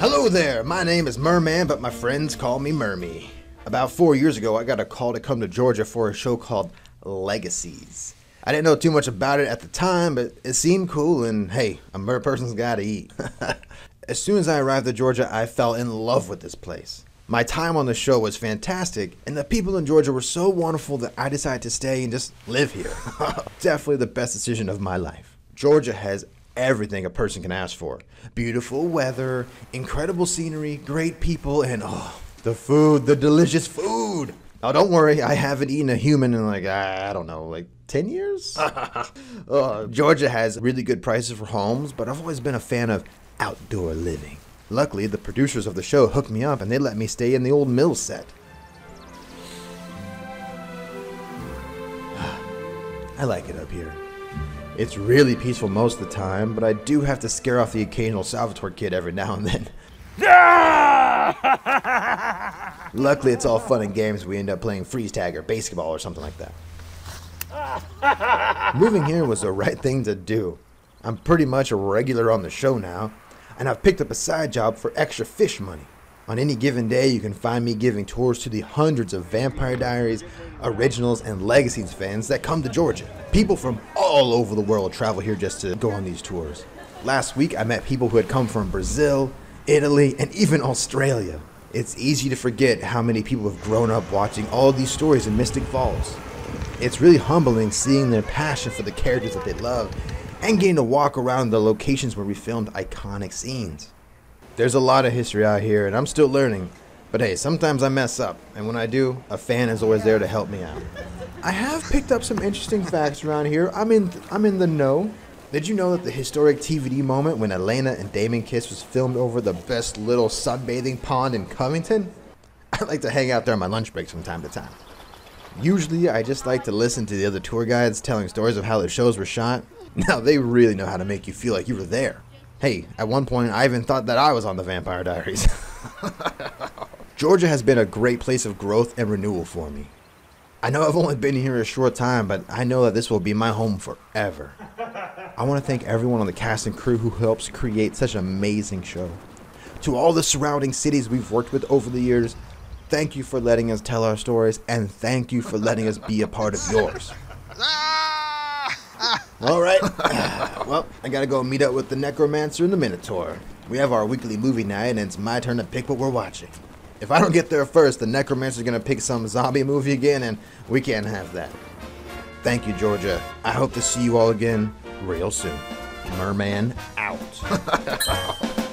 Hello there, my name is Merman, but my friends call me Mermy. About four years ago, I got a call to come to Georgia for a show called Legacies. I didn't know too much about it at the time, but it seemed cool, and hey, a mer person's gotta eat. as soon as I arrived at Georgia, I fell in love with this place. My time on the show was fantastic, and the people in Georgia were so wonderful that I decided to stay and just live here. Definitely the best decision of my life. Georgia has everything a person can ask for beautiful weather, incredible scenery, great people, and oh, the food, the delicious food. Oh, don't worry, I haven't eaten a human in like, I don't know, like 10 years? uh, Georgia has really good prices for homes, but I've always been a fan of outdoor living. Luckily, the producers of the show hooked me up and they let me stay in the old mill set. I like it up here. It's really peaceful most of the time, but I do have to scare off the occasional Salvatore kid every now and then. Luckily, it's all fun and games. We end up playing freeze tag or basketball or something like that. Moving here was the right thing to do. I'm pretty much a regular on the show now, and I've picked up a side job for extra fish money. On any given day, you can find me giving tours to the hundreds of Vampire Diaries, Originals, and Legacies fans that come to Georgia. People from all over the world travel here just to go on these tours. Last week, I met people who had come from Brazil, Italy, and even Australia. It's easy to forget how many people have grown up watching all these stories in Mystic Falls. It's really humbling seeing their passion for the characters that they love and getting to walk around the locations where we filmed iconic scenes. There's a lot of history out here, and I'm still learning. But hey, sometimes I mess up, and when I do, a fan is always there to help me out. I have picked up some interesting facts around here. I'm in, I'm in the know. Did you know that the historic TVD moment when Elena and Damon kiss was filmed over the best little sunbathing pond in Covington? I like to hang out there on my lunch breaks from time to time. Usually, I just like to listen to the other tour guides telling stories of how their shows were shot. Now, they really know how to make you feel like you were there. Hey, at one point, I even thought that I was on the Vampire Diaries. Georgia has been a great place of growth and renewal for me. I know I've only been here a short time, but I know that this will be my home forever. I want to thank everyone on the cast and crew who helps create such an amazing show. To all the surrounding cities we've worked with over the years, thank you for letting us tell our stories, and thank you for letting us be a part of yours. All right. well, I gotta go meet up with the Necromancer and the Minotaur. We have our weekly movie night, and it's my turn to pick what we're watching. If I don't get there first, the Necromancer's gonna pick some zombie movie again, and we can't have that. Thank you, Georgia. I hope to see you all again real soon. Merman out.